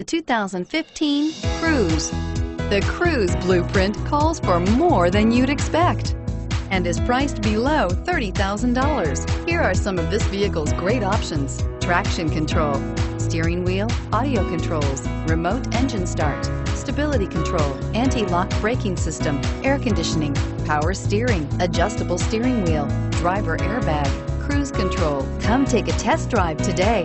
The 2015 Cruze. The Cruze blueprint calls for more than you'd expect and is priced below $30,000. Here are some of this vehicle's great options. Traction control, steering wheel, audio controls, remote engine start, stability control, anti-lock braking system, air conditioning, power steering, adjustable steering wheel, driver airbag, cruise control. Come take a test drive today.